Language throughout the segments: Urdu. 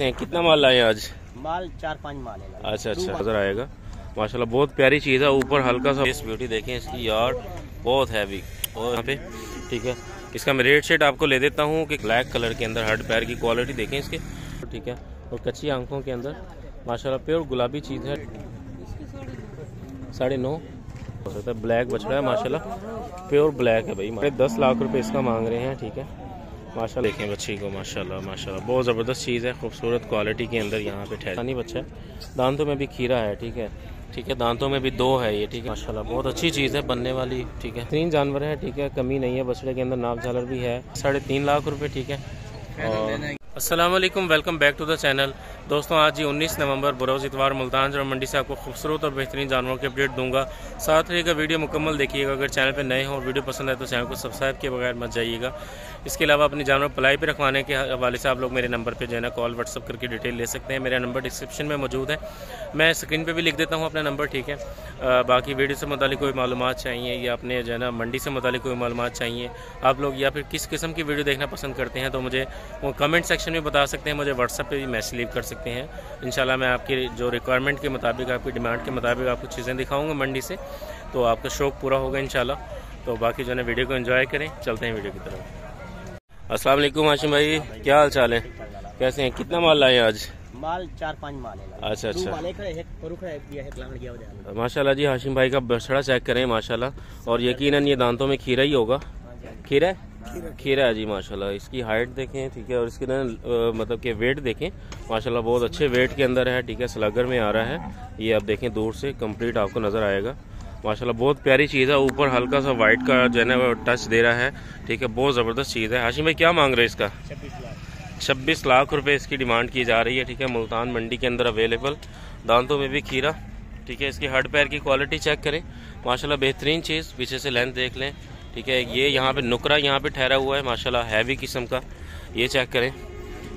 ہیں؟ کتنا مال لائے ہیں آج؟ مال چار پانچ مال ہے اچھا اچھا نظر آئے گا۔ ماشاءاللہ بہت پیاری چیز ہے۔ اوپر ہلکا سا اس بیوٹی دیکھیں اس کی یار بہت ہیوی اور یہاں پہ ٹھیک ہے۔ اس کا میں ریٹ شیٹ آپ کو لے دیتا ہوں کہ بلیک کلر کے اندر ہڈ پیر کی کوالٹی دیکھیں اس کے۔ ٹھیک ہے۔ اور کچی آنکھوں کے اندر ماشاءاللہ پیور گلابی چیز ہے۔ ساڑھے نو۔ ہو سکتا ہے بلیک بچڑا ہے ماشاءاللہ۔ پیور بلیک ہے بھائی۔ دس لاکھ روپے اس کا مانگ رہے ہیں ٹھیک ہے۔ ماشاء اللہ دیکھیں بچی کو ماشاء اللہ ماشاء اللہ بہت زبردست چیز ہے خوبصورت کوالٹی کے اندر یہاں پہ ٹھہرا نہیں بچہ ہے دانتوں میں بھی کھیرا ہے ٹھیک ہے۔ ٹھیک ہے دانتوں میں بھی دو ہے یہ ٹھیک ہے۔ ماشاء اللہ بہت اچھی چیز ہے بننے والی ٹھیک ہے۔ تین جانور ہے ٹھیک ہے کمی نہیں ہے بچڑے کے اندر ناپ جھالر بھی ہے۔ ساڑھے تین لاکھ روپے ٹھیک ہے۔ اور السلام علیکم welcome back to the channel. دوستوں آج جی انیس نومبر بروز اتوار ملتان جرم منڈی سے آپ کو خوبصورت اور بہترین جانوروں کی اپڈیٹ دوں گا۔ ساتھ رہے گا ویڈیو مکمل دیکھیے گا، اگر چینل پہ نئے ہوں اور ویڈیو پسند ہے تو چینل کو سبسکرائب کے بغیر مت جائیے گا۔ اس کے علاوہ اپنی جانور پلائی پہ رکھوانے کے حوالے سے آپ لوگ میرے نمبر پہ جو ہے نا کال، واٹس اپ کر کے ڈیٹیل لے سکتے ہیں۔ میرا نمبر ڈسکرپشن میں موجود ہے۔ میں اسکرین پہ بھی لکھ دیتا ہوں، اپنا نمبر ٹھیک ہے۔ باقی ویڈیو سے متعلق کوئی معلومات چاہیے یا اپنے جو ہے نا منڈی سے متعلق کوئی معلومات چاہیے، آپ لوگ یا پھر کس قسم کی ویڈیو دیکھنا پسند کرتے ہیں تو مجھے وہ کمنٹ سیکشن میں بتا سکتے ہیں، مجھے واٹس ایپ پہ بھی میسج لیو کر سکتے ہیں۔ انشاءاللہ میں آپ کی جو ریکوائرمنٹ کے مطابق آپ کی ڈیمانڈ کے مطابق آپ کو چیزیں دکھاؤں گا منڈی سے۔ تو آپ کا شوق پورا ہوگا انشاءاللہ۔ تو باقی جو ہے نا ویڈیو کو انجوائے کریں۔ چلتے ہیں ویڈیو کی طرف۔ السلام علیکم ہاشم بھائی کیا حال چال ہے؟ کیسے ہیں؟ کتنا مال لائے ہیں آج؟ مال چار پانچ مال ہے۔ اچھا اچھا۔ ماشاء اللہ جی ہاشم بھائی کا بچڑا چیک کریں ماشاء اللہ اور یقیناً یہ دانتوں میں کھیرا ہی ہوگا۔ کھیرا ہے؟ کھیرا ہے جی ماشاء اللہ اس کی ہائٹ دیکھیں ٹھیک ہے اور اس کی نا مطلب کہ ویٹ دیکھیں۔ ماشاء اللہ بہت اچھے ویٹ کے اندر ہے ٹھیک ہے سلگر میں آ رہا ہے۔ یہ آپ دیکھیں دور سے کمپلیٹ آپ کو نظر آئے گا۔ ماشاء اللہ بہت پیاری چیز ہے۔ اوپر ہلکا سا وائٹ کا جو ہے نا ٹچ دے رہا ہے۔ ٹھیک ہے بہت زبردست چیز ہے۔ ہاشم بھائی کیا مانگ رہے ہیں اس کا؟ چھبیس لاکھ۔ روپے اس کی ڈیمانڈ کی جا رہی ہے ٹھیک ہے۔ ملتان منڈی کے اندر اویلیبل دانتوں میں بھی کھیرا۔ ٹھیک ہے اس کی ہڈ پیر کی کوالٹی چیک کریں۔ ماشاءاللہ بہترین چیز پیچھے سے لینتھ دیکھ لیں۔ ٹھیک ہے، یہ یہاں پہ نکرا یہاں پہ ٹھہرا ہوا ہے، ماشاءاللہ ہیوی قسم کا، یہ چیک کریں۔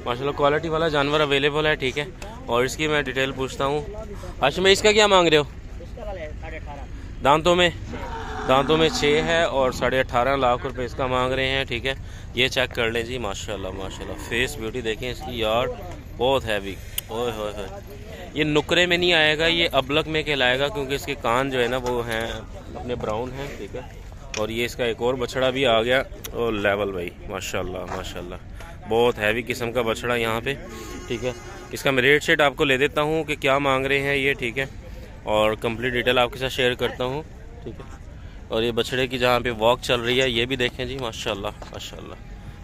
ماشاءاللہ کوالٹی والا جانور اویلیبل ہے، ٹھیک ہے۔ اور اس کی میں ڈیٹیل پوچھتا ہوں۔ ہاشم میں اس کا کیا مانگ رہے ہو؟ دانتوں میں دانتوں میں چھ ہے اور ساڑھے اٹھارہ لاکھ روپے اس کا مانگ رہے ہیں، ٹھیک ہے۔ یہ چیک کر لیں جی ماشاءاللہ ماشاءاللہ۔ فیس بیوٹی دیکھیں اس کی، یار، بہت ہیوی اوہ ہوئے ہوئے۔ یہ نکرے میں نہیں آئے گا، یہ ابلک میں کہلائے گا، کیونکہ اس کے کان جو ہے نا، وہ ہیں، اپنے براؤن ہیں، ٹھیک ہے۔ اور یہ اس کا ایک اور بچڑا بھی آ گیا اور لیول بھائی، ماشاءاللہ ماشاءاللہ۔ بہت ہیوی قسم کا بچڑا یہاں پہ، ٹھیک ہے۔ اس کا میں ریٹ شیٹ آپ کو لے دیتا ہوں کہ کیا مانگ رہے ہیں یہ، ٹھیک ہے۔ اور کمپلیٹ ڈیٹیل آپ کے ساتھ شیئر کرتا ہوں، ٹھیک ہے۔ اور یہ بچڑے کی جہاں پہ واک چل رہی ہے، یہ بھی دیکھیں جی ماشاءاللہ ماشاءاللہ۔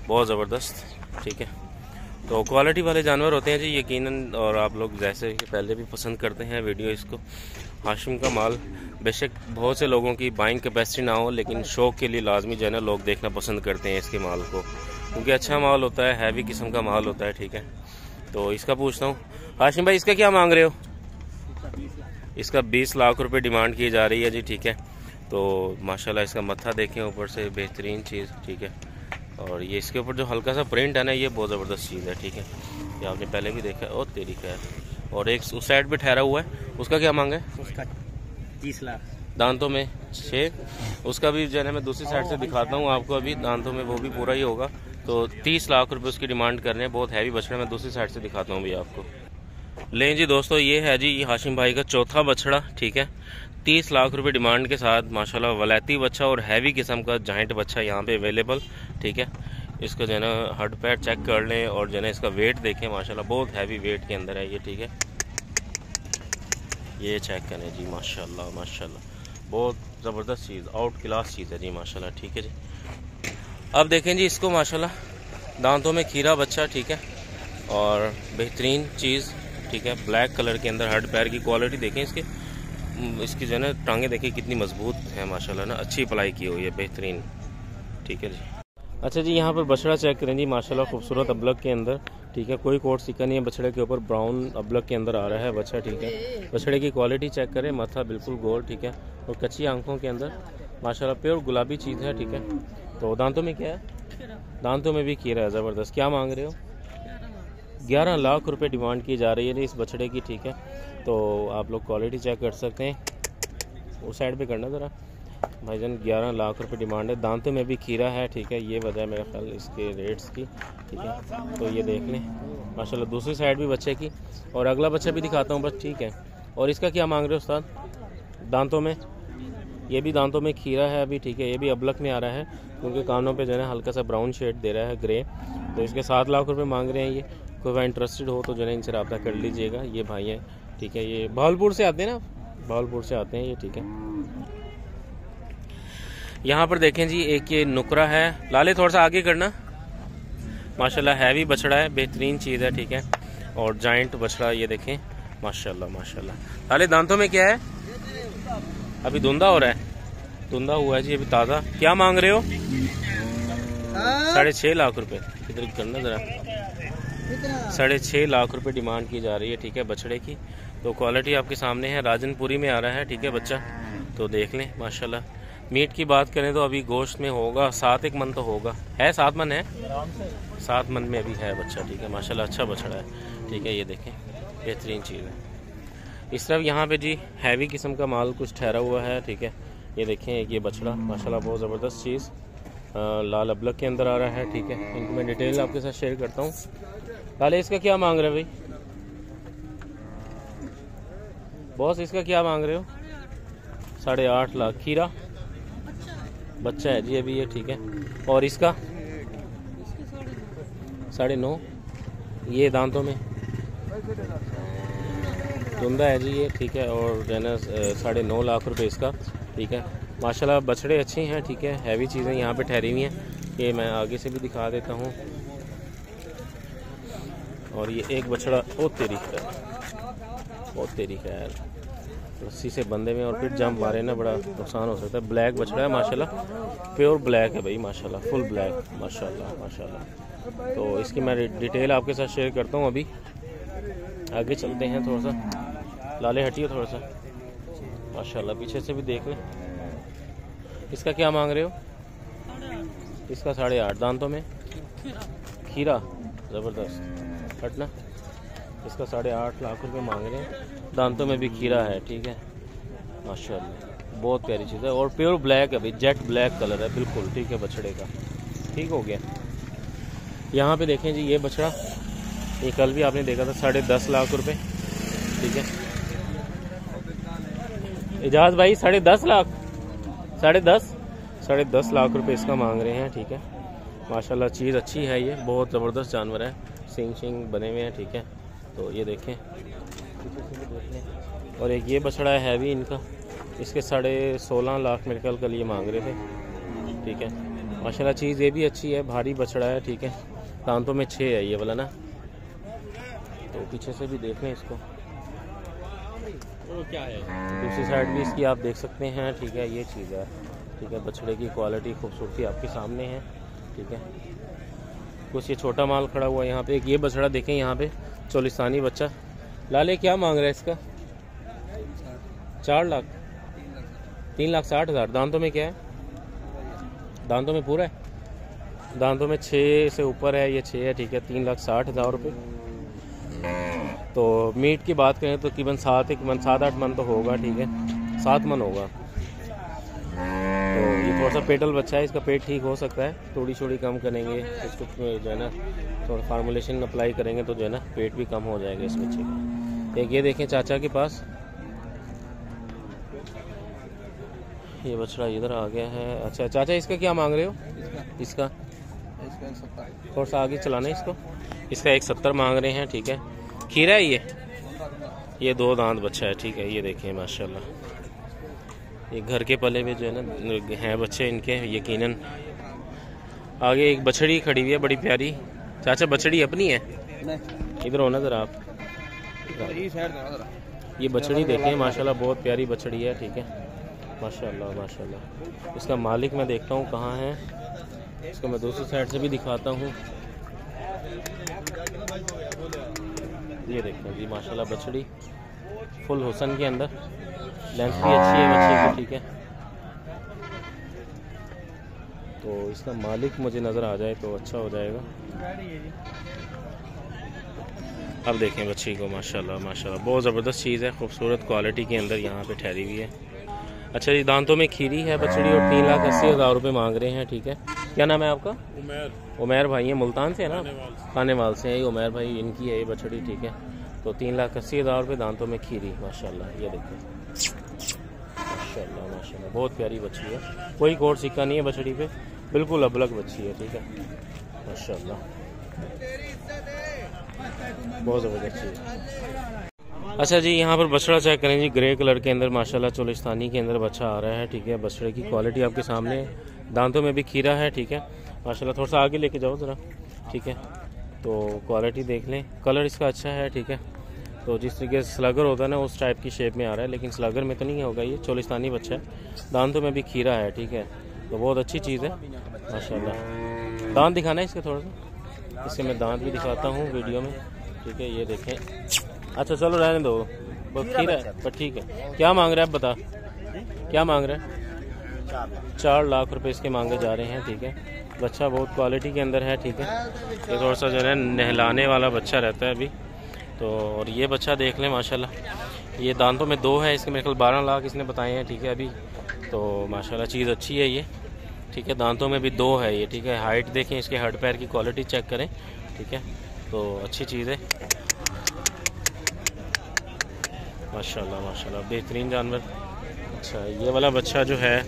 بہت زبردست، ٹھیک ہے۔ تو کوالٹی والے جانور ہوتے ہیں جی یقیناً اور آپ لوگ جیسے کہ پہلے بھی پسند کرتے ہیں ویڈیو اس کو۔ ہاشم کا مال۔ بے شک بہت سے لوگوں کی بائنگ کیپیسٹی نہ ہو، لیکن شوق کے لیے لازمی جو ہے نا، لوگ دیکھنا پسند کرتے ہیں اس کے مال کو۔ کیونکہ اچھا مال ہوتا ہے ہیوی قسم کا مال ہوتا ہے، ٹھیک ہے۔ تو اس کا پوچھتا ہوں۔ ہاشم بھائی، اس کا کیا مانگ رہے ہو؟ اس کا بیس لاکھ روپے ڈیمانڈ کی جا رہی ہے جی ٹھیک ہے۔ تو ماشاءاللہ اس کا متھا دیکھیں، اوپر سے بہترین چیز، ٹھیک ہے۔ اور یہ اس کے اوپر جو ہلکا سا پرنٹ ہے نا، یہ بہت زبردست چیز ہے، ٹھیک ہے۔ یہ آپ نے پہلے بھی دیکھا ہے۔ اور تیری خیر اور ایک اس سائڈ پہ ٹھہرا ہوا ہے۔ اس کا کیا مانگا ہے؟ اس کا تیس لاکھ۔ دانتوں میں چھ۔ اس کا بھی جو ہے میں دوسری سائڈ سے دکھاتا ہوں۔ آپ کو ابھی دانتوں میں وہ بھی پورا ہی ہوگا۔ تو تیس لاکھ روپے اس کی ڈیمانڈ کر رہے ہیں۔ بہت ہیوی بچڑا میں دوسری سائڈ سے دکھاتا ہوں بھی آپ کو۔ لیں جی دوستو یہ ہے جی یہ ہاشم بھائی کا چوتھا بچڑا ٹھیک ہے۔ تیس لاکھ روپے ڈیمانڈ کے ساتھ ماشاءاللہ ولیتی بچہ اور ہیوی قسم کا جائنٹ بچہ یہاں پہ اویلیبل ٹھیک ہے۔ اس کا جو ہے نا ہڈ پیڈ چیک کر لیں اور جو ہے نا اس کا ویٹ دیکھیں، ماشاءاللہ بہت ہیوی ویٹ کے اندر ہے یہ، ٹھیک ہے؟ یہ چیک کریں جی ماشاءاللہ ماشاءاللہ۔ بہت زبردست چیز آؤٹ کلاس چیز ہے جی ماشاءاللہ، ٹھیک ہے جی۔ اب دیکھیں جی اس کو، ماشاءاللہ۔ دانتوں میں کھیرا بچہ، ٹھیک ہے؟ اور بہترین چیز، ٹھیک ہے بلیک کلر کے اندر ہڈ پیر کی کوالٹی دیکھیں اس کے۔ اس کی جو ہے نا ٹانگیں دیکھیں کتنی مضبوط ہیں، ماشاءاللہ نا، اچھی پلائی کی ہوئی ہے، بہترین۔ ٹھیک ہے جی۔ اچھا جی یہاں پر بچڑا چیک کریں جی ماشاءاللہ خوبصورت ابلک کے اندر، ٹھیک ہے، کوئی کوٹ سکا نہیں ہے بچڑے کے اوپر براؤن ابلک کے اندر آ رہا ہے بچہ ٹھیک ہے۔ بچڑے کی کوالٹی چیک کریں ماتھا بالکل گول، ٹھیک ہے، اور کچی آنکھوں کے اندر۔ ماشاءاللہ پیور گلابی چیز ہے، ٹھیک ہے۔ تو دانتوں میں کیا ہے؟ دانتوں میں بھی کھیرا ہے، زبردست۔ کیا مانگ رہے ہو؟ گیارہ لاکھ روپے ڈیمانڈ کی جا رہی ہے جی، اس بچڑے کی، ٹھیک ہے۔ تو آپ لوگ کوالٹی چیک کر سکتے ہیں۔ اس سائڈ پہ کرنا ذرا۔ بھائی جان، گیارہ لاکھ روپے ڈیمانڈ ہے۔ دانتوں میں بھی کھیرا ہے، ٹھیک ہے، یہ وجہ ہے میرا خیال اس کے ریٹس کی، ٹھیک ہے۔ تو یہ دیکھ لیں۔ ماشاء اللہ دوسری سائڈ بھی بچے کی۔ اور اگلا بچہ بھی دکھاتا ہوں بس، ٹھیک ہے۔ اور اس کا کیا مانگ رہے استاد؟ دانتوں میں؟ یہ بھی دانتوں میں کھیرا ہے ابھی، ٹھیک ہے۔ یہ بھی ابلک میں آ رہا ہے، کیونکہ کانوں پہ جو ہے نا، ہلکا سا براؤن شیڈ دے رہا ہے، گرے۔ تو اس کے سات لاکھ روپے مانگ رہے ہیں یہ۔ کوئی بھائی انٹرسٹڈ ہو تو جو ہے نا، ان سے رابطہ کر لیجیے گا۔ یہ بھائی ہیں، ٹھیک ہے۔ یہ بھاولپور سے آتے ہیں نا بھاولپور سے آتے ہیں یہ، ٹھیک ہے۔ یہاں پر دیکھیں جی ایک یہ نکرا ہے۔ لالے، تھوڑا سا آگے کرنا۔ ماشاءاللہ ہیوی بچڑا ہے، بہترین چیز ہے، ٹھیک ہے۔ اور جائنٹ بچڑا یہ دیکھیں۔ ماشاءاللہ ماشاءاللہ۔ لالے، دانتوں میں کیا ہے؟ ابھی دھندا ہو رہا ہے۔ دھندا ہوا ہے جی ابھی تازہ۔ کیا مانگ رہے ہو؟ ساڑھے چھ لاکھ روپے۔ ادھر کرنا ذرا۔ ساڑھے چھ لاکھ روپے ڈیمانڈ کی جا رہی ہے، ٹھیک ہے بچڑے کی۔ تو کوالٹی آپ کے سامنے ہے، راجن پوری میں آ رہا ہے، ٹھیک ہے، بچہ۔ تو دیکھ لیں، ماشاءاللہ۔ میٹ کی بات کریں تو ابھی گوشت میں ہوگا، سات ایک من تو ہوگا۔ ہے سات من ہے؟ سات من میں ابھی ہے بچہ، ٹھیک ہے، ماشاءاللہ اچھا بچڑا ہے۔ ٹھیک ہے، یہ دیکھیں، بہترین چیز ہے۔ اس طرف یہاں پہ جی ہیوی قسم کا مال کچھ ٹھہرا ہوا ہے، ٹھیک ہے۔ یہ دیکھیں، ایک یہ بچڑا، ماشاءاللہ بہت زبردست چیز۔ لال ابلک کے اندر آ رہا ہے، ٹھیک ہے۔ ان کو میں ڈیٹیل آپ کے ساتھ شیئر کرتا ہوں۔ لالے، اس کا کیا مانگ رہے بھائی؟ بہت اس کا کیا مانگ رہے ہو؟ ساڑھے آٹھ لاکھ۔ کھیرا؟ بچہ ہے جی ابھی یہ ٹھیک ہے۔ اور اس کا؟ ساڑھے نو۔ یہ دانتوں میں۔ دھندا ہے جی یہ ٹھیک ہے۔ اور جو ہے نا، ساڑھے نو لاکھ روپے اس کا۔ ٹھیک ہے۔ ماشاءاللہ بچڑے اچھے ہیں، ٹھیک ہے۔ ہیوی چیزیں یہاں پہ ٹھہری ہوئی ہیں۔ یہ میں آگے سے بھی دکھا دیتا ہوں۔ اور یہ ایک بچڑا بہت تیری ہے بہت تیری ہے رسی سے بندے میں اور پھر جمپ مارے نا، بڑا نقصان ہو سکتا ہے۔ بلیک بچڑا ہے، ماشاءاللہ۔ پیور بلیک ہے بھائی، ماشاءاللہ۔ فل بلیک ماشاءاللہ ماشاءاللہ۔ تو اس کی میں ڈیٹیل آپ کے ساتھ شیئر کرتا ہوں ابھی۔ آگے چلتے ہیں تھوڑا سا۔ لالے ہٹیے تھوڑا سا۔ ماشاءاللہ، پیچھے سے بھی دیکھ لیں۔ اس کا کیا مانگ رہے ہو؟ اس کا ساڑھے آٹھ۔ دانتوں میں؟ کھیرا۔ زبردست۔ ہٹنا اس کا ساڑھے آٹھ لاکھ روپے مانگ رہے ہیں۔ دانتوں میں بھی کھیرا ہے، ٹھیک ہے۔ ماشاءاللہ، بہت پیاری چیز ہے۔ اور پیور بلیک ہے بھائی، جیٹ بلیک کلر ہے، بالکل، ٹھیک ہے بچڑے کا۔ ٹھیک ہو گیا۔ یہاں پہ دیکھیں جی یہ بچڑا یہ کل بھی آپ نے دیکھا تھا، ساڑھے دس لاکھ روپے۔ ٹھیک ہے۔ اجاز بھائی، ساڑھے دس لاکھ۔ ساڑھے دس۔ ساڑھے دس لاکھ روپے اس کا مانگ رہے ہیں، ٹھیک ہے۔ ماشاءاللہ، چیز اچھی ہے یہ، بہت زبردست جانور ہے۔ سینگ شنگ بنے ہوئے ہیں، ٹھیک ہے۔ تو یہ دیکھیں۔ اور ایک یہ بچڑا ہے ہیوی ان کا۔ اس کے ساڑھے سولہ لاکھ میرے خیال کل یہ مانگ رہے تھے۔ ٹھیک ہے۔ ماشاءاللہ چیز یہ بھی اچھی ہے، بھاری بچڑا ہے، ٹھیک ہے۔ دانتوں میں چھ ہے یہ والا نا۔ تو پیچھے سے بھی دیکھیں اس کو۔ دوسری سائڈ بھی اس کی آپ دیکھ سکتے ہیں، ٹھیک ہے، یہ چیز ہے۔ ٹھیک ہے بچڑے کی کوالٹی خوبصورتی آپ کے سامنے ہے۔ ٹھیک ہے۔ کچھ یہ چھوٹا مال کھڑا ہوا ہے یہاں پہ۔ ایک یہ بچڑا دیکھیں یہاں پہ۔ چولستانی بچہ۔ لالے، کیا مانگ رہا ہے اس کا؟ چار لاکھ۔ تین لاکھ ساٹھ ہزار۔ دانتوں میں کیا ہے؟ دانتوں میں پورا ہے؟ دانتوں میں چھ سے اوپر ہے، یہ چھ ہے، ٹھیک ہے۔ تین لاکھ ساٹھ ہزار روپے۔ تو میٹ کی بات کریں تو تقریباً سات ایک من، سات آٹھ من تو ہوگا، ٹھیک ہے۔ سات من ہوگا۔ تو یہ تھوڑا سا پیٹل بچہ ہے اس کا پیٹ ٹھیک ہو سکتا ہے۔ تھوڑی چھوڑی کم کریں گے۔ اس کو جو ہے نا تھوڑا فارمولیشن اپلائی کریں گے تو جو ہے نا پیٹ بھی کم ہو جائے گا اس بچے کا۔ ایک یہ دیکھیں چاچا کے پاس۔ یہ بچڑا ادھر آ گیا ہے۔ اچھا چاچا اس کا کیا مانگ رہے ہو؟ اس کا۔ تھوڑا سا آگے چلانا ہے اس کو۔ اس کا ایک ستر مانگ رہے ہیں ٹھیک ہے۔ کھیرا ہے یہ؟ یہ دو دانت بچہ ہے ٹھیک ہے۔ یہ دیکھیں ماشاءاللہ۔ یہ گھر کے پلے میں جو ہے نا ہیں بچے ان کے یقیناً۔ آگے ایک بچڑی کھڑی ہوئی ہے بڑی پیاری۔ چاچا بچڑی اپنی ہے؟ ادھر ہونا ذرا آپ۔ یہ بچڑی دیکھیں ماشاءاللہ بہت پیاری بچڑی ہے ٹھیک ہے۔ ماشاءاللہ ماشاءاللہ۔ اس کا مالک میں دیکھتا ہوں کہاں ہے۔ اس کو میں دوسری سائڈ سے بھی دکھاتا ہوں۔ یہ دیکھیں جی ماشاءاللہ بچڑی۔ فل حسن کے اندر۔ لینس بھی اچھی ہے بچے کی ٹھیک ہے تو اس کا مالک مجھے نظر آ جائے تو اچھا ہو جائے گا اب دیکھیں بچی کو ماشاءاللہ ماشاءاللہ بہت زبردست چیز ہے خوبصورت کوالٹی کے اندر یہاں پہ ٹھہری ہوئی ہے اچھا جی دانتوں میں کھیری ہے بچڑی اور تین لاکھ اسی ہزار روپے مانگ رہے ہیں ٹھیک ہے کیا نام ہے آپ کا عمیر عمیر بھائی ہیں ملتان سے ہے نا کھانے وال سے ہیں یہ عمیر بھائی ان کی ہے یہ بچڑی ٹھیک ہے تو تین لاکھ اسی ہزار روپے دانتوں میں کھیری ماشاءاللہ یہ دیکھیں ماشاء اللہ ماشاء اللہ بہت پیاری بچی ہے۔ کوئی کوڑ سکہ نہیں ہے بچڑی پہ۔ بالکل ابلگ بچی ہے، ٹھیک ہے۔ ماشاء اللہ بہت زبردست چیز ہے۔ اچھا جی یہاں پر بچڑا چیک کریں جی گرے کلر کے اندر ماشاءاللہ چولستانی کے اندر بچہ آ رہا ہے، ٹھیک ہے۔ بچڑے کی کوالٹی آپ کے سامنے دانتوں میں بھی کھیرا ہے، ٹھیک ہے۔ ماشاءاللہ، تھوڑا سا آگے لے کے جاؤ ذرا، ٹھیک ہے۔ تو کوالٹی دیکھ لیں۔ کلر اس کا اچھا ہے، ٹھیک ہے۔ تو جس طریقے سے سلاگر ہوتا ہے نا، اس ٹائپ کی شیپ میں آ رہا ہے، لیکن سلاگر میں تو نہیں ہوگا، یہ چولستانی بچہ ہے۔ دانتوں میں بھی کھیرا ہے، ٹھیک ہے۔ تو بہت اچھی چیز ہے۔ ماشاء اللہ دانت دکھانا ہے اس کے تھوڑا سا۔ اس کے میں دانت بھی دکھاتا ہوں ویڈیو میں۔ ٹھیک ہے، یہ دیکھیں۔ اچھا چلو رہنے دو۔ بہت کھیرا ہے بٹ ٹھیک ہے۔ کیا مانگ رہے آپ بتا؟ کیا مانگ رہے ہیں؟ چار لاکھ روپے اس کے مانگے جا رہے ہیں، ٹھیک ہے۔ بچہ بہت کوالٹی کے اندر ہے، ٹھیک ہے۔ یہ تھوڑا سا جو ہے نہلانے والا بچہ رہتا ہے ابھی۔ تو اور یہ بچہ دیکھ لیں، ماشاءاللہ۔ یہ دانتوں میں دو ہے اس کے میرے خیال بارہ لاکھ اس نے بتائے ہیں، ٹھیک ہے ابھی۔ تو ماشاءاللہ چیز اچھی ہے یہ، ٹھیک ہے۔ دانتوں میں بھی دو ہے یہ، ٹھیک ہے۔ ہائٹ دیکھیں، اس کے ہڈ پیر کی کوالٹی چیک کریں، ٹھیک ہے۔ تو اچھی چیز ہے۔ ماشاءاللہ ماشاءاللہ، بہترین جانور۔ اچھا یہ والا بچہ جو ہے،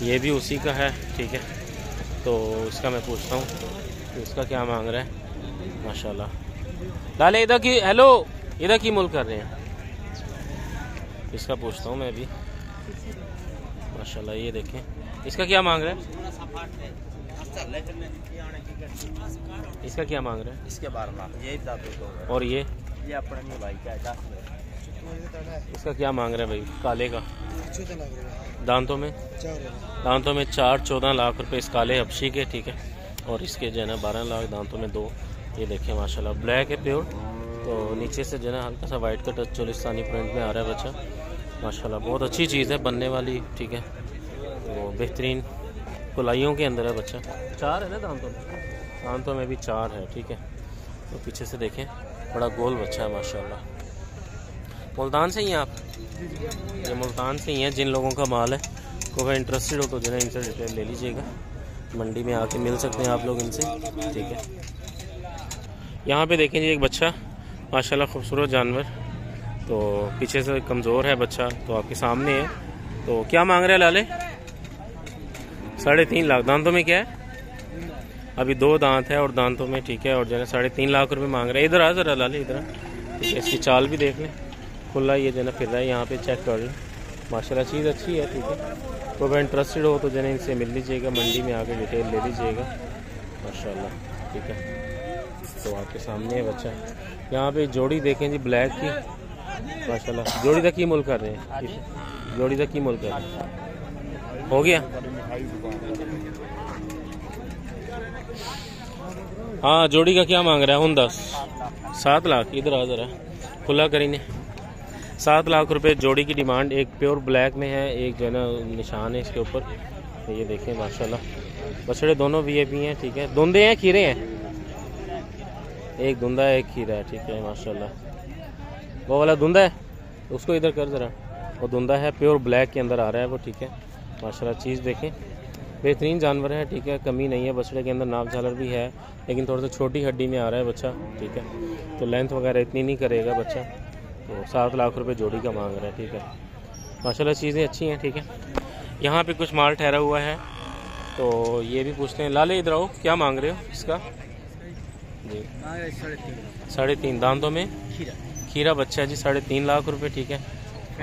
یہ بھی اسی کا ہے، ٹھیک ہے۔ تو اس کا میں پوچھتا ہوں اس کا کیا مانگ رہا ہے؟ ماشاءاللہ۔ ڈالے ادھر کی ہیلو ادھر کی ملک کر رہے ہیں۔ اس کا پوچھتا ہوں میں ابھی ماشاء اللہ یہ دیکھیں۔ اس کا کیا مانگ رہے ہے اس کا کیا مانگ رہے ہیں؟ اس کے یہ اور یہ؟ یہ بھائی اس کا کیا مانگ رہے ہیں بھائی؟ کالے کا۔ دانتوں میں؟ دانتوں میں چار چودہ لاکھ روپے اس کالے حبشی کے ٹھیک ہے۔ اور اس کے جو ہے نا بارہ لاکھ دانتوں میں دو۔ یہ دیکھیں، ماشاءاللہ بلیک ہے پیور تو نیچے سے جو ہے نا، ہلکا سا وائٹ کا ٹچ چولستانی پرنٹ میں آ رہا ہے بچہ۔ ماشاءاللہ، بہت اچھی چیز ہے، بننے والی، ٹھیک ہے۔ وہ بہترین کلائیوں کے اندر ہے بچہ۔ چار ہے نا دانتوں میں؟ دانتوں میں بھی چار ہے، ٹھیک ہے۔ تو پیچھے سے دیکھیں، بڑا گول بچہ ہے ماشاء اللہ ملتان سے ہی ہیں آپ؟ یہ ملتان سے ہی ہیں، جن لوگوں کا مال ہے۔ کو اگر انٹرسٹڈ ہو تو جو ہے ان سے ڈیٹیل لے لیجیے گا۔ منڈی میں آ کے مل سکتے ہیں آپ لوگ ان سے، ٹھیک ہے۔ یہاں پہ دیکھیں جی ایک بچہ، ماشاءاللہ خوبصورت جانور، تو پیچھے سے کمزور ہے بچہ، تو آپ کے سامنے ہے۔ تو کیا مانگ رہے ہیں لالے؟ ساڑھے تین لاکھ۔ دانتوں میں کیا ہے؟ ابھی دو دانت ہے اور دانتوں میں ٹھیک ہے، اور جو ہے ساڑھے تین لاکھ روپے مانگ رہے ہیں۔ ادھر آ ذرا لالے، ادھر اس کی چال بھی دیکھ لیں۔ کھلا یہ جو ہے نا پھر رہا ہے، یہاں پہ چیک کر لیں۔ ماشاء اللہ چیز اچھی ہے، ٹھیک ہے۔ تو اگر انٹرسٹڈ ہو تو جو ہے ان سے مل لیجیے گا، منڈی میں آ کے ڈیٹیل لے لیجیے گا۔ ماشاء اللہ ٹھیک ہے۔ تو آپ کے سامنے ہے، بچہ۔ یہاں پہ جوڑی دیکھیں جی بلیک کی۔ ماشاء اللہ جوڑی تک ہی مل کر رہے ہیں۔ جوڑی تک ہی مل کر رہے ہیں۔ ہو گیا۔ ہاں جوڑی کا کیا مانگ رہا ہے؟ ہوں دس۔ سات لاکھ۔ ادھر آ، ذرا۔ کھلا کرینے سات لاکھ روپے جوڑی کی ڈیمانڈ۔ ایک پیور بلیک میں ہے، ایک جو ہے نا نشان ہے اس کے اوپر۔ یہ دیکھیں، ماشاءاللہ۔ بچڑے دونوں بھی بھی ہیں، ٹھیک ہے۔ دوندے ہیں، کھیرے ہیں۔ ایک دندہ ہے، ایک کھیرا ہے، ٹھیک ہے ماشاء اللہ وہ والا دندہ ہے؟ اس کو ادھر کر ذرا۔ وہ دندہ ہے، پیور بلیک کے اندر آ رہا ہے وہ، ٹھیک ہے۔ ماشاء اللہ چیز دیکھیں۔ بہترین جانور ہے، ٹھیک ہے، کمی نہیں ہے، بچڑے کے اندر ناپ جھالر بھی ہے، لیکن تھوڑا سا چھوٹی ہڈی میں آ رہا ہے بچہ، ٹھیک ہے۔ تو لینتھ وغیرہ اتنی نہیں کرے گا بچہ۔ تو سات لاکھ روپے جوڑی کا مانگ رہا ہے، ٹھیک ہے۔ ماشاء اللہ چیزیں اچھی ہیں، ٹھیک ہے۔ یہاں پہ کچھ مال ٹھہرا ہوا ہے۔ تو یہ بھی پوچھتے ہیں، لالے ادھر آؤ، کیا مانگ رہے ہو اس کا؟ جی۔ ساڑھے تین دانتوں میں؟ کھیرا۔ بچہ جی ساڑھے تین لاکھ روپے ٹھیک ہے۔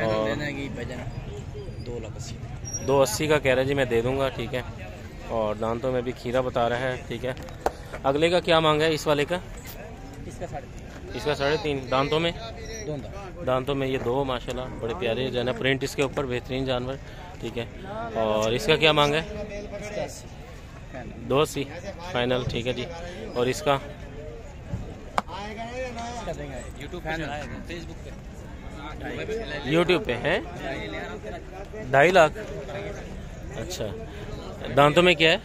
اور دو اسی۔ کا کہہ رہا جی میں دے دوں گا ٹھیک ہے۔ اور دانتوں میں بھی کھیرا بتا رہا ہے ٹھیک ہے۔ اگلے کا کیا مانگا ہے؟ اس والے کا؟ اس کا ساڑھے تین۔ دانتوں میں؟ دانتوں میں یہ دو ماشاءاللہ بڑے پیارے جو ہے نا پرنٹ اس کے اوپر بہترین جانور ٹھیک ہے۔ اور اس کا کیا مانگا ہے؟ دو سی فائنل ٹھیک ہے جی۔ اور اس کا؟ یوٹیوب پہ ہیں ہے؟ ڈھائی لاکھ۔ اچھا۔ دانتوں میں کیا ہے؟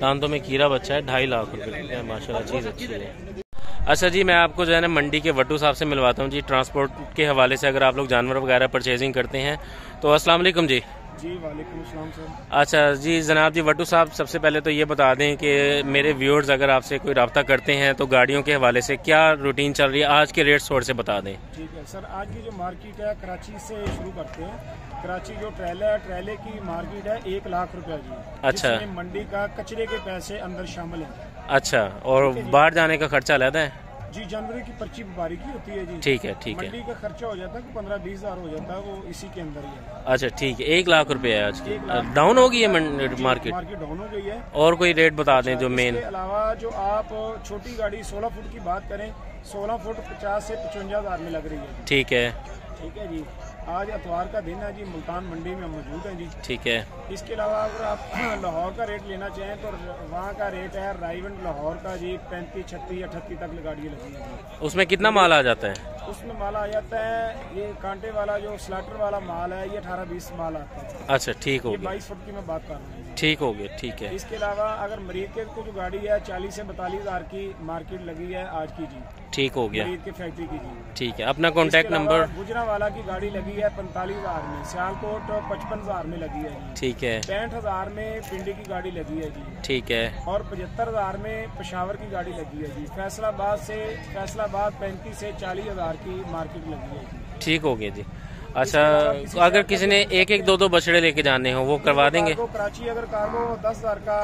دانتوں میں کیرا بچہ ہے ڈھائی لاکھ روپے۔ ماشاء اللہ چیز اچھی ہے۔ اچھا جی میں آپ کو جو ہے نا منڈی کے وٹو صاحب سے ملواتا ہوں۔ جی ٹرانسپورٹ کے حوالے سے اگر آپ لوگ جانور وغیرہ پرچیزنگ کرتے ہیں تو السلام علیکم جی۔ وعلیکم السلام سر۔ اچھا جی جناب جی وٹو صاحب سب سے پہلے تو یہ بتا دیں کہ میرے ویورز اگر آپ سے کوئی رابطہ کرتے ہیں تو گاڑیوں کے حوالے سے کیا روٹین چل رہی ہے؟ آج کے ریٹس تھوڑے سے بتا دیں۔ ٹھیک ہے سر آج کی جو مارکیٹ ہے کراچی سے شروع کرتے ہیں۔ کراچی جو ٹریلے ہے ٹریلے کی مارکیٹ ہے ایک لاکھ روپیہ جی اچھا۔ منڈی کا کچرے کے پیسے اندر شامل ہیں۔ اچھا اور باہر جانے کا خرچہ علیحدہ ہے؟ جی جنوری کی پرچی وپاری کی ہوتی ہے جی۔ ٹھیک ہے ٹھیک ہے۔ منڈی کا خرچہ ہو جاتا ہے پندرہ بیس ہزار ہو جاتا ہے وہ اسی کے اندر ہی ہے۔ اچھا ٹھیک ہے۔ ایک لاکھ روپے ہے آج کی۔ ڈاؤن ہوگی ہے مارکیٹ؟ مارکیٹ ڈاؤن ہو گئی ہے۔ اور کوئی ریٹ بتا دیں جو مین اس کے علاوہ جو آپ چھوٹی گاڑی سولہ فٹ کی بات کریں سولہ فٹ پچاس سے پچونجا ہزار میں لگ رہی ہے۔ ٹھیک ہے۔ ٹھیک ہے جی۔ آج اتوار کا دن ہے جی ملتان منڈی میں موجود ہیں جی۔ ٹھیک ہے۔ اس کے علاوہ اگر آپ لاہور کا ریٹ لینا چاہیں تو وہاں کا ریٹ ہے رائیونڈ لاہور کا جی پینتیس چھتیس اٹھتی تک گاڑیاں لگی ہیں جی اس میں کتنا مال آ جاتا ہے؟ اس میں مال آ جاتا ہے یہ کانٹے والا جو سلاٹر والا مال ہے یہ اٹھارہ بیس مال آتا ہے۔ اچھا ٹھیک ہو یہ گیا۔ بائیس فٹ کی میں بات کر رہا ہوں۔ ٹھیک ہو گیا ٹھیک ہے۔ اس کے علاوہ اگر مریض کے کو جو گاڑی ہے چالیس سے بتالیس ہزار کی مارکیٹ لگی ہے آج کی جی۔ ٹھیک ہو گیا۔ مریض کے فیکٹری کی جی۔ ٹھیک ہے اپنا کانٹیکٹ نمبر گجرا والا کی گاڑی لگی ہے پینتالیس ہزار میں سیال کوٹ پچپن ہزار میں لگی ہے جی۔ ٹھیک ہے۔ پینٹ ہزار میں پنڈی کی گاڑی لگی ہے جی۔ ٹھیک ہے۔ اور پچہتر ہزار میں پشاور کی گاڑی لگی ہے جی۔ فیصلہ آباد سے فیصلہ آباد پینتیس سے چالیس ہزار کی مارکیٹ لگی ہے۔ ٹھیک ہو گیا جی۔ اچھا اگر کسی نے ایک ایک دو دو بچڑے لے کے جانے ہوں وہ کروا دیں گے؟ کراچی اگر کارگو دس ہزار کا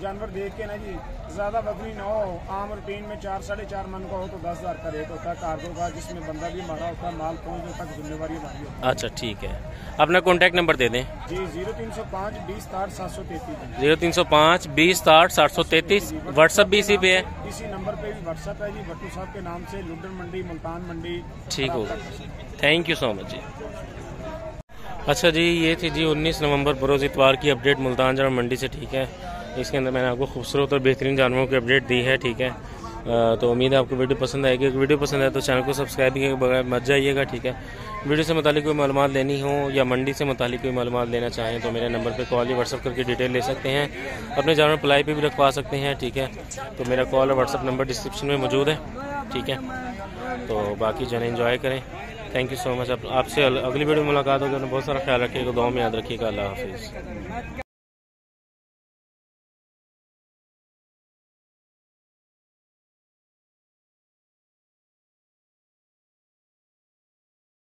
جانور دیکھ کے نا جی زیادہ بدنی نہ ہو۔ عام روٹین میں چار ساڑھے چار من کا ہو تو دس ہزار کا ریٹ ہوتا ہے کارگو کا جس میں بندہ بھی ہمارا ہوتا ہے مال پہنچنے تک ذمہ داری ہماری ہوتی اچھا ٹھیک ہے۔ اپنا کانٹیکٹ نمبر دے دیں۔ ہے جی زیرو تین سو پانچ بیس ساٹھ سات سو تینتیس۔ زیرو تین سو پانچ بیس ساٹھ ساٹھ سو تینتیس۔ واٹس ایپ بھی اسی پہ ہے۔ اسی نمبر پہ بھی واٹس ایپ ہے جی بٹو صاحب کے نام سے لڈن منڈی ملتان منڈی۔ ٹھیک ہو۔ تھینک یو سو مچ جی۔ اچھا جی یہ تھی جی انیس نومبر بروز اتوار کی اپڈیٹ ملتان جانور منڈی سے ٹھیک ہے۔ اس کے اندر میں نے آپ کو خوبصورت اور بہترین جانوروں کی اپڈیٹ دی ہے، ٹھیک ہے؟ تو امید ہے آپ کو ویڈیو پسند آئے گی۔ اگر ویڈیو پسند آئے تو چینل کو سبسکرائب کیے بغیر مت جائیے گا، ٹھیک ہے؟ ویڈیو سے متعلق کوئی معلومات لینی ہو یا منڈی سے متعلق کوئی معلومات لینا چاہیں تو میرے نمبر پہ کال یا واٹس ایپ کر کے ڈیٹیل لے سکتے ہیں۔ اپنے جانور پلائی پہ بھی رکھوا سکتے ہیں، ٹھیک ہے؟ تو میرا کال اور واٹس ایپ نمبر ڈسکرپشن میں موجود ہے، ٹھیک ہے؟ تو باقی جو ہے انجوائے کریں۔ تھینک یو سو مچ آپ سے اگلی ویڈیو میں ملاقات ہوگی۔ بہت سارا خیال رکھیے گا دعاؤں میں یاد رکھیے۔ گا اللہ حافظ۔